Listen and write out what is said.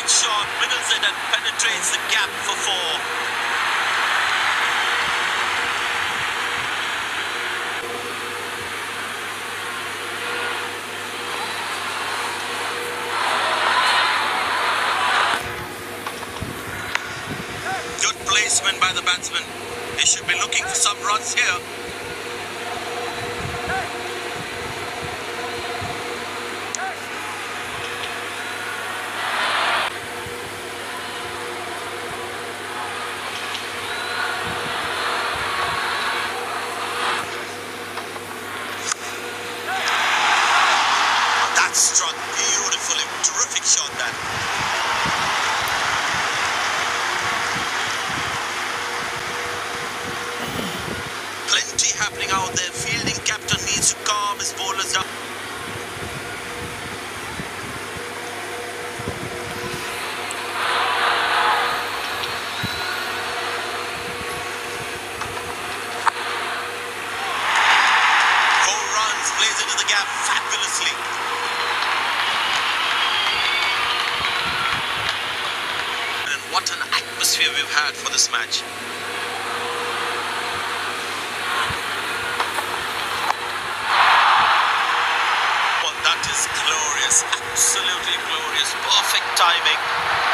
great shot, middles it and penetrates the gap for four. Good placement by the batsman. He should be looking for some runs here. That struck beautifully. Terrific shot that. happening out there. fielding. atmosphere we've had for this match. Well, that is glorious, absolutely glorious, perfect timing.